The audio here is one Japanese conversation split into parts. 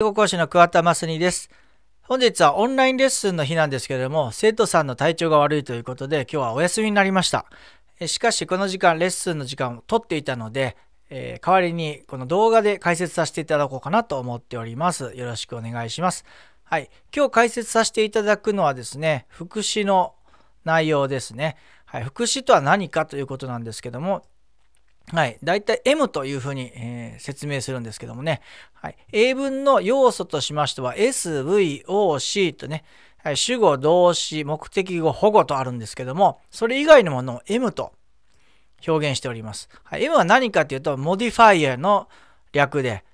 英語講師の桑田真澄です。本日はオンラインレッスンの日なんですけれども、生徒さんの体調が悪いということで、今日はお休みになりました。しかし、この時間、レッスンの時間を取っていたので、えー、代わりにこの動画で解説させていただこうかなと思っております。よろしくお願いします。はい。今日解説させていただくのはですね、副詞の内容ですね。はい。副詞とは何かということなんですけども、はい。だいたい M というふうに、えー、説明するんですけどもね。はい。英文の要素としましては S、V、O、C とね、はい、主語、動詞、目的語、保護とあるんですけども、それ以外のものを M と表現しております。はい、M は何かというと、モディファイアの略で、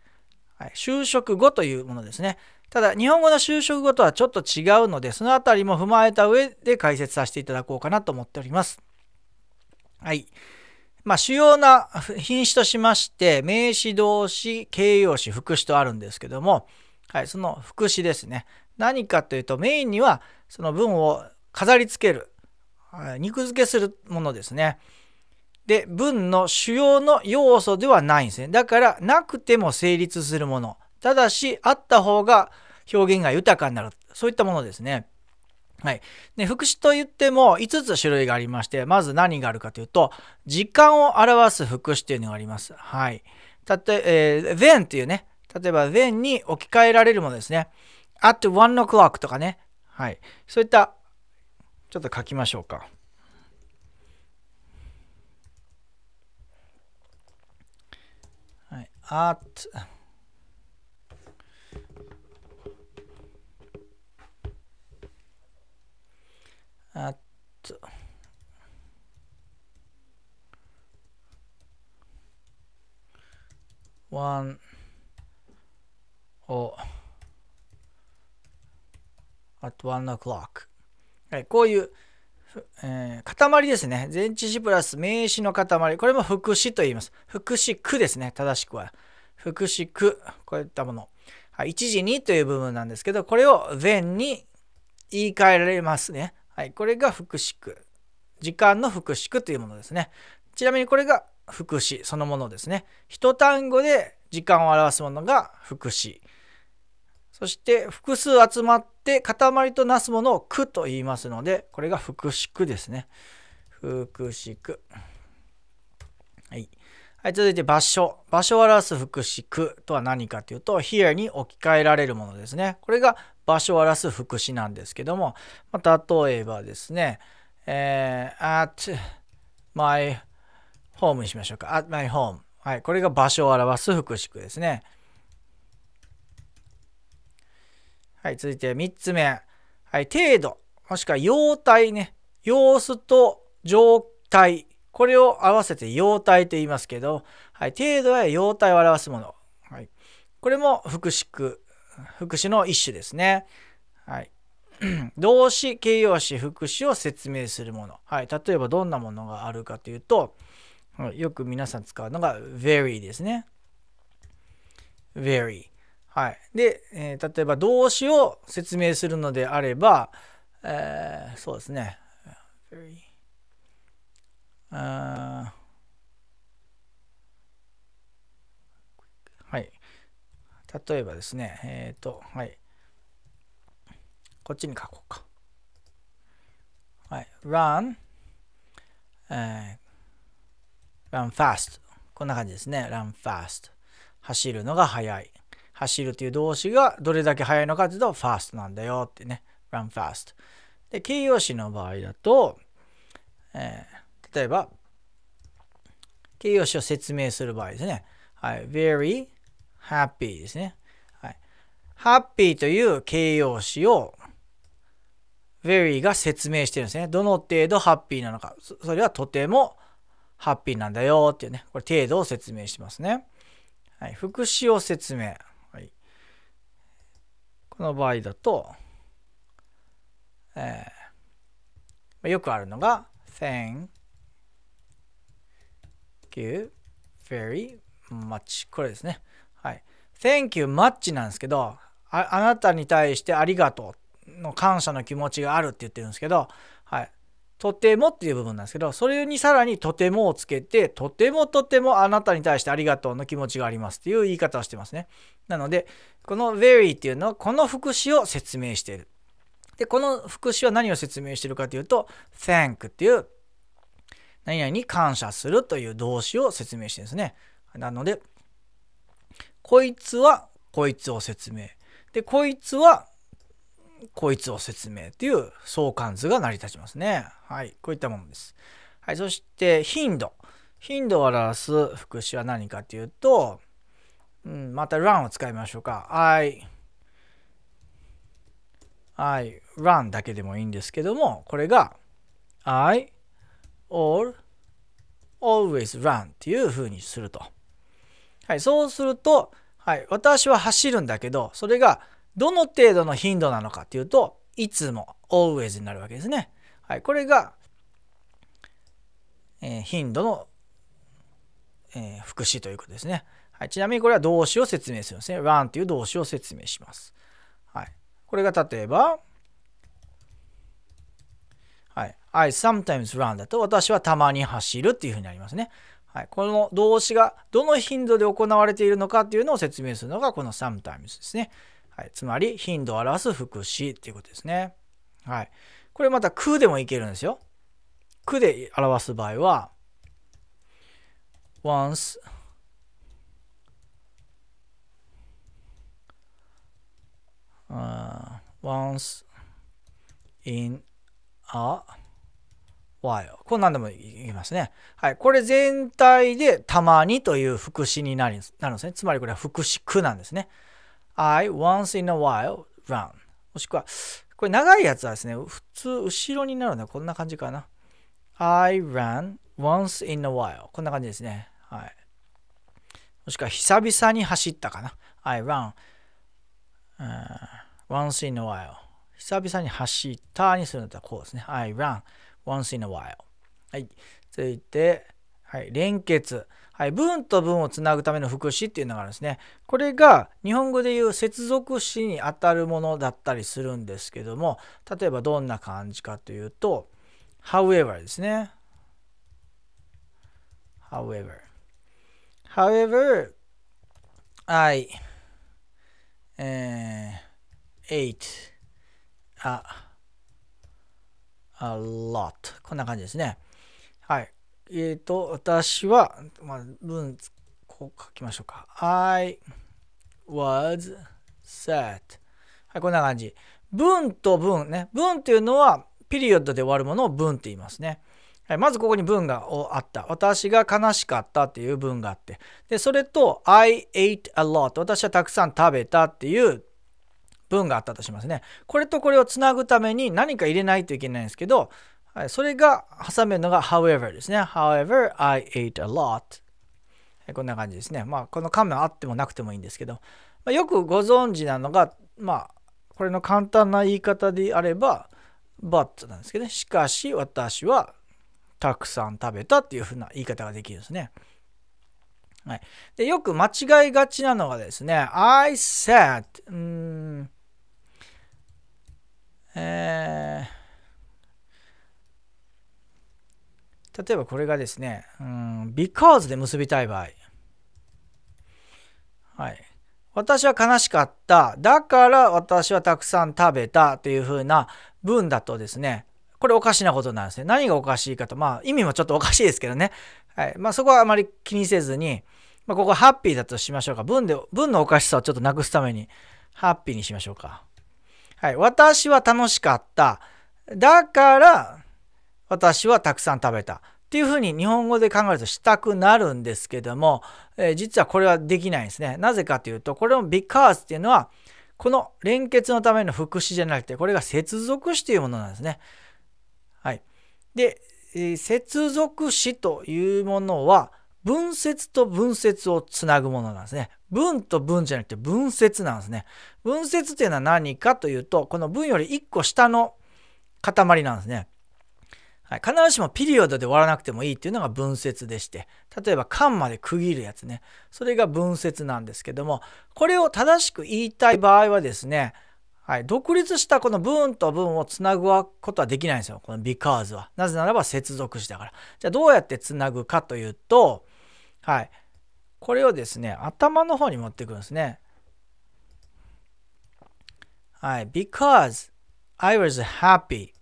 はい、就職後というものですね。ただ、日本語の就職後とはちょっと違うので、そのあたりも踏まえた上で解説させていただこうかなと思っております。はい。まあ、主要な品詞としまして、名詞、動詞、形容詞、副詞とあるんですけども、はい、その副詞ですね。何かというと、メインにはその文を飾り付ける、はい、肉付けするものですね。で、文の主要の要素ではないんですね。だから、なくても成立するもの。ただし、あった方が表現が豊かになる。そういったものですね。はい。で、副詞と言っても5つ種類がありまして、まず何があるかというと、時間を表す副詞というのがあります。はい。たとえー、then っていうね、例えば then に置き換えられるものですね。at one o'clock とかね。はい。そういった、ちょっと書きましょうか。はい。at at one or at one o'clock はい、こういう、えー、塊ですね。前置詞プラス名詞の塊。これも副詞と言います。副詞句ですね。正しくは。副詞句。こういったもの。はい、一時にという部分なんですけど、これを then に言い換えられますね。はい、これが副詞句。時間の副詞句というものですね。ちなみにこれが副詞そのものですね。一単語で時間を表すものが副詞。そして複数集まって塊となすものを句と言いますので、これが副詞句ですね。副詞句。はい。はい、続いて場所。場所を表す副詞句とは何かというと、here に置き換えられるものですね。これが場所を表す副詞なんですけども、まあ、例えばですね、えー、at my home にしましょうか。at my home。はい、これが場所を表す副詞句ですね。はい、続いて3つ目。はい、程度。もしくは様態ね。様子と状態。これを合わせて様態と言いますけど、はい、程度や様態を表すもの。はい、これも副詞句、副詞の一種ですね。はい、動詞、形容詞、副詞を説明するもの。はい、例えばどんなものがあるかというと、よく皆さん使うのが very ですね。very。はい。で、えー、例えば動詞を説明するのであれば、えー、そうですね。very あはい。例えばですね、えっ、ー、と、はい。こっちに書こうか。はい。run、えー、run fast。こんな感じですね。run fast。走るのが速い。走るという動詞がどれだけ速いのかというと fast なんだよってね。run fast。で、形容詞の場合だと、えー例えば、形容詞を説明する場合ですね。はい。very happy ですね。はい。happy という形容詞を very が説明してるんですね。どの程度ハッピーなのか。それはとてもハッピーなんだよっていうね。これ程度を説明しますね。はい。副詞を説明。はい。この場合だと、えー、よくあるのが thank you very much これですね。はい。thank you much なんですけど、ああなたに対してありがとうの感謝の気持ちがあるって言ってるんですけど、はい。とてもっていう部分なんですけど、それにさらにとてもをつけて、とてもとてもあなたに対してありがとうの気持ちがありますっていう言い方をしてますね。なので、この very っていうのはこの副詞を説明している。で、この副詞は何を説明しているかというと、thank っていう何々に感謝するという動詞を説明してるんですね。なので、こいつはこいつを説明。で、こいつはこいつを説明っていう相関図が成り立ちますね。はい。こういったものです。はい。そして、頻度。頻度を表す副詞は何かっていうと、うん、また run を使いましょうか。I, I run だけでもいいんですけども、これが I or always run っていう風にすると。はい。そうすると、はい。私は走るんだけど、それがどの程度の頻度なのかっていうと、いつも always になるわけですね。はい、これが、えー、頻度の、えー、副詞ということですね。はい、ちなみにこれは動詞を説明するんですね。run っていう動詞を説明します。はい、これが例えば、はい、I sometimes run だと私はたまに走るっていうふうになりますね。はい、この動詞がどの頻度で行われているのかっていうのを説明するのがこの sometimes ですね。はい、つまり頻度を表す副詞っていうことですね。はい。これまた空でもいけるんですよ。空で表す場合は once uh, once in a while こんなんでもいきますね。はい。これ全体でたまにという副詞になるんですね。つまりこれは副詞句なんですね。I once in a while run. もしくはこれ長いやつはですね普通後ろになるのはこんな感じかな。I ran once in a while. こんな感じですね。はい。もしくは久々に走ったかな。I run、uh, once in a while. 久々に走ったにするんだったらこうですね。I run once in a while. はい。続いてはい。連結。はい、文と文をつなぐための副詞っていうのがあるんですね。これが日本語でいう接続詞にあたるものだったりするんですけども、例えばどんな感じかというと、however ですね。however. however, I、uh, ate a, a lot. こんな感じですね。えっ、ー、と、私は、まあ、文、こう書きましょうか。I was sad. はい、こんな感じ。文と文ね。文っていうのは、ピリオドで終わるものを文って言いますね。はい、まずここに文があった。私が悲しかったっていう文があって。で、それと、I ate a lot。私はたくさん食べたっていう文があったとしますね。これとこれをつなぐために何か入れないといけないんですけど、はい、それが挟めるのが however ですね。however, I ate a lot. こんな感じですね。まあ、この仮面あってもなくてもいいんですけど、まあ、よくご存知なのが、まあ、これの簡単な言い方であれば、but なんですけどね。しかし、私はたくさん食べたっていうふうな言い方ができるんですね。はい、でよく間違いがちなのがですね、I said, うん、えー例えばこれがですね、うん、because で結びたい場合。はい。私は悲しかった。だから私はたくさん食べたというふうな文だとですね、これおかしなことなんですね。何がおかしいかと、まあ意味もちょっとおかしいですけどね。はい。まあそこはあまり気にせずに、まあここハッピーだとしましょうか。文で、文のおかしさをちょっとなくすために、ハッピーにしましょうか。はい。私は楽しかった。だから、私はたくさん食べた。っていうふうに日本語で考えるとしたくなるんですけども、えー、実はこれはできないんですね。なぜかというと、これの because っていうのは、この連結のための副詞じゃなくて、これが接続詞というものなんですね。はい。で、えー、接続詞というものは、分節と分節をつなぐものなんですね。文と文じゃなくて分節なんですね。分節っていうのは何かというと、この文より1個下の塊なんですね。はい、必ずしもピリオドで終わらなくてもいいっていうのが分節でして、例えば間まで区切るやつね。それが分節なんですけども、これを正しく言いたい場合はですね、はい、独立したこの文と文をつなぐことはできないんですよ。この because は。なぜならば接続詞だから。じゃあどうやってつなぐかというと、はい。これをですね、頭の方に持ってくるんですね。はい。because I was happy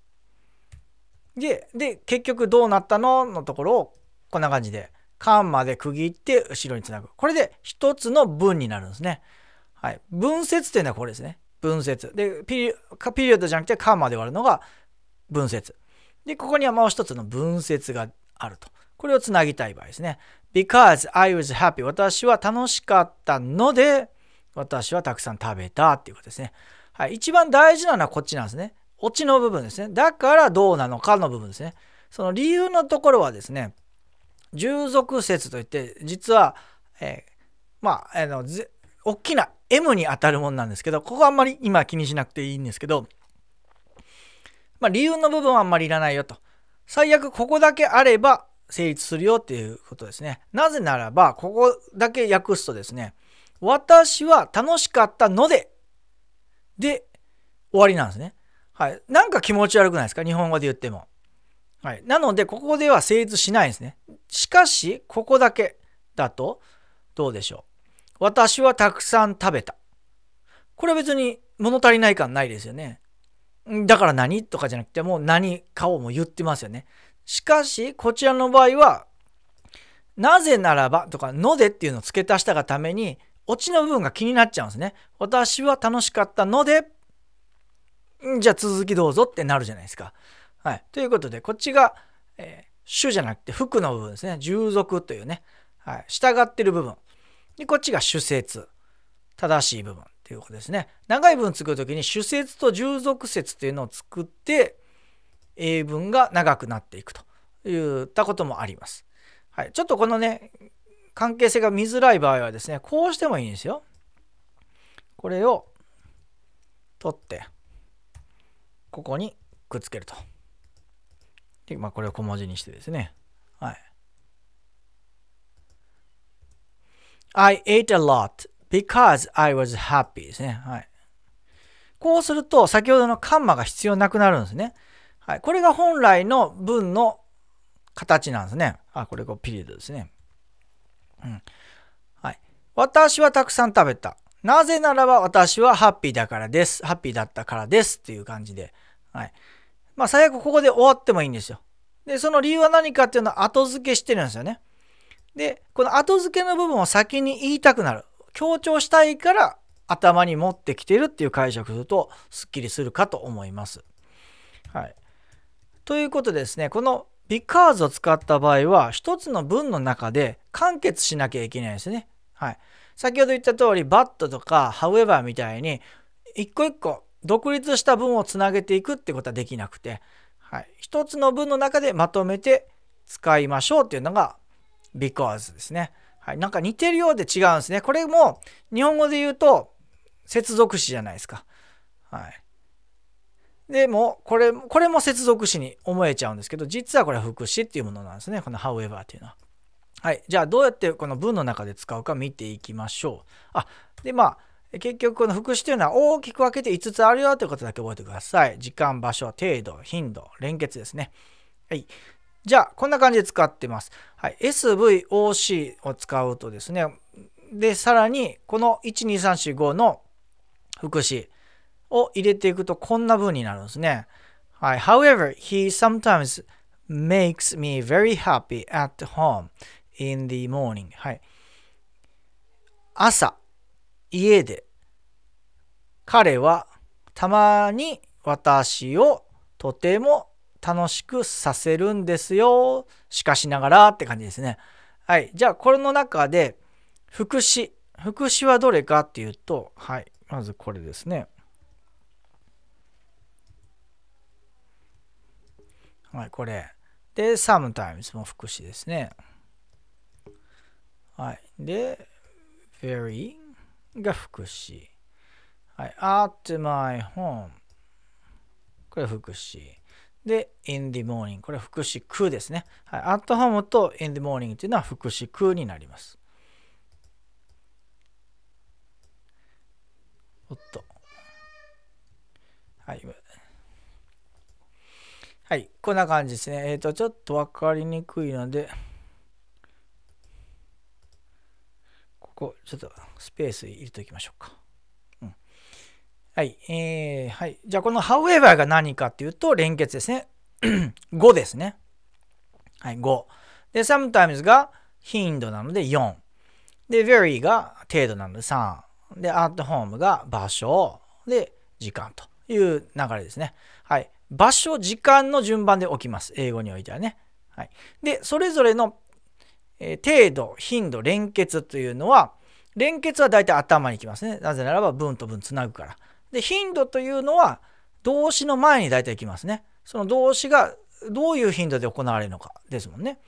で、で、結局どうなったの？のところをこんな感じで、間まで区切って後ろにつなぐ。これで一つの文になるんですね。はい。文節っていうのはこれですね。分節。で、ピリピリオドじゃなくてカーマで割るのが分節。で、ここにはもう一つの分節があると。これをつなぎたい場合ですね。because I was happy 私は楽しかったので私はたくさん食べたっていうことですね。はい。一番大事なのはこっちなんですね。オチの部分ですね。だからどうなのかの部分ですね。その理由のところはですね、従属説といって、実は、えー、まあ、あの、大きな M に当たるもんなんですけど、ここはあんまり今気にしなくていいんですけど、まあ、理由の部分はあんまりいらないよと。最悪ここだけあれば成立するよっていうことですね。なぜならば、ここだけ訳すとですね、私は楽しかったので、で、終わりなんですね。はい。なんか気持ち悪くないですか？日本語で言っても。はい。なので、ここでは成立しないんですね。しかし、ここだけだと、どうでしょう。私はたくさん食べた。これは別に物足りない感ないですよね。だから何とかじゃなくてもう何かをも言ってますよね。しかし、こちらの場合は、なぜならばとか、のでっていうのを付け足したがために、オチの部分が気になっちゃうんですね。私は楽しかったので、じゃあ続きどうぞってなるじゃないですか。はい。ということで、こっちが、えー、主じゃなくて服の部分ですね。従属というね、はい、従ってる部分。で、こっちが主説。正しい部分っていうことですね。長い文作るときに主説と従属説っていうのを作って、英文が長くなっていくといったこともあります。はい。ちょっとこのね、関係性が見づらい場合はですね、こうしてもいいんですよ。これを取って、ここにくっつけると。で、まあ、これを小文字にしてですね。はい。I ate a lot because I was happy ですね。はい。こうすると、先ほどのカンマが必要なくなるんですね。はい。これが本来の文の形なんですね。あ、これがピリオドですね。うん。はい。私はたくさん食べた。なぜならば私はハッピーだからです。ハッピーだったからですっていう感じで。はい。まあ最悪ここで終わってもいいんですよ。で、その理由は何かっていうのは後付けしてるんですよね。で、この後付けの部分を先に言いたくなる。強調したいから頭に持ってきてるっていう解釈するとすっきりするかと思います。はい。ということでですね、この because を使った場合は一つの文の中で完結しなきゃいけないですね。はい。先ほど言った通り but とか however みたいに一個一個独立した文をつなげていくってことはできなくて、はい、一つの文の中でまとめて使いましょうっていうのが because ですね。はい。なんか似てるようで違うんですね。これも日本語で言うと接続詞じゃないですか。はい。でも、これ、これも接続詞に思えちゃうんですけど、実はこれは副詞っていうものなんですね。この however っていうのは。はい。じゃあ、どうやってこの文の中で使うか見ていきましょう。あ、で、まあ、結局この副詞というのは大きく分けて5つあるよということだけ覚えてください。時間、場所、程度、頻度、連結ですね。はい。じゃあ、こんな感じで使ってます。はい、SVOC を使うとですね、で、さらに、この12345の副詞を入れていくとこんな風になるんですね。はい。However, he sometimes makes me very happy at home in the morning. はい。朝、家で、彼はたまに私をとても楽しくさせるんですよ。しかしながらって感じですね。はい。じゃあ、これの中で、副詞。副詞はどれかっていうと、はい。まずこれですね。はい、これ。で、sometimes も副詞ですね。はい。で、very が副詞。はい。at my home。これ副詞。で、in the morning。これ副詞空ですね。はい。at home と in the morning というのは副詞空になります。おっと。はい。はい。こんな感じですね。えっ、ー、と、ちょっとわかりにくいので、ここ、ちょっとスペース入れておきましょうか。うん、はい、えー、はい。じゃあ、この however が何かっていうと、連結ですね。5ですね。はい、5。で、sometimes が頻度なので4。で、very が程度なので3。で、at home が場所。で、時間という流れですね。はい。場所、時間の順番で起きます。英語においてはね。はい。で、それぞれの、えー、程度、頻度、連結というのは、連結は大体頭にきますね。なぜならば文と文つなぐから。で、頻度というのは動詞の前に大体きますね。その動詞がどういう頻度で行われるのかですもんね。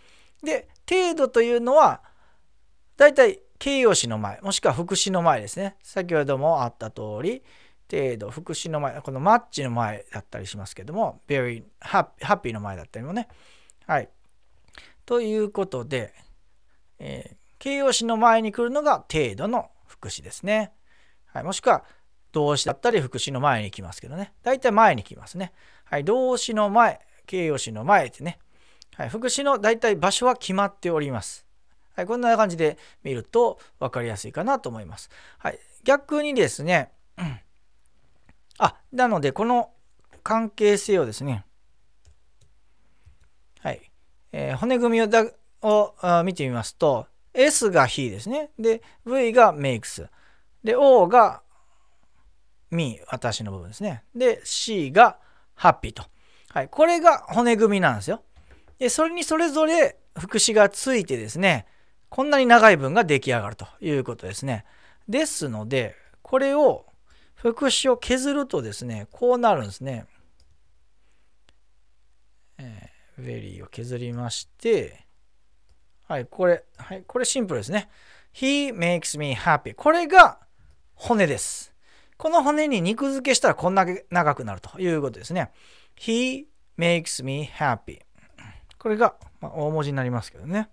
で、程度というのは、大体形容詞の前、もしくは副詞の前ですね。先ほどもあった通り、程度、副詞の前、このマッチの前だったりしますけども、very happy の前だったりもね。はい。ということで、えー、形容詞の前に来るのが程度の副詞ですね。はい、もしくは動詞だったり副詞の前に来ますけどね。大体前に来ますね。はい、動詞の前、形容詞の前ってね。はい、副詞の大体場所は決まっております。はい、こんな感じで見ると分かりやすいかなと思います。はい、逆にですね、あ、なのでこの関係性をですね、はい、えー、骨組みをだを見てみますと、S が He ですね。で、V が makes。で、O が me、私の部分ですね。で、C が happy と。はい、これが骨組みなんですよ。で、それにそれぞれ副詞がついてですね、こんなに長い文が出来上がるということですね。ですので、これを、副詞を削るとですね、こうなるんですね。えー、 very を削りまして、はい、これ、はい、これシンプルですね。He makes me happy. これが骨です。この骨に肉付けしたらこんな長くなるということですね。He makes me happy. これが、まあ、大文字になりますけどね。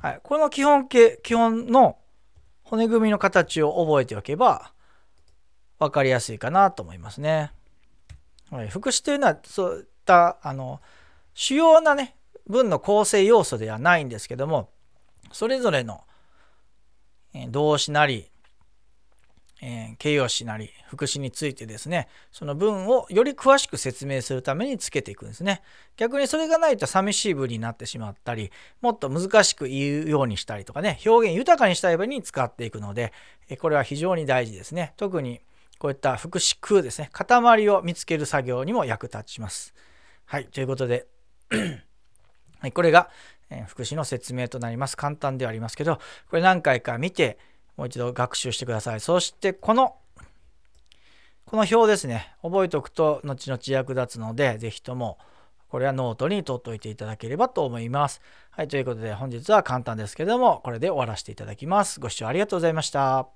はい。この基本形、基本の骨組みの形を覚えておけば分かりやすいかなと思いますね。はい、副詞というのはそういったあの主要なね文の構成要素ではないんですけどもそれぞれの動詞なりえ、形容詞なり副詞についてですねその文をより詳しく説明するためにつけていくんですね。逆にそれがないと寂しい文になってしまったりもっと難しく言うようにしたりとかね表現豊かにしたい場に使っていくのでこれは非常に大事ですね。特にこういった副詞空ですね塊を見つける作業にも役立ちます。はいということではい、これが、えー、副詞の説明となります簡単ではありますけどこれ何回か見てもう一度学習してください。そしてこの、この表ですね、覚えておくと後々役立つので、是非ともこれはノートに取っておいていただければと思います。はい、ということで本日は簡単ですけれども、これで終わらせていただきます。ご視聴ありがとうございました。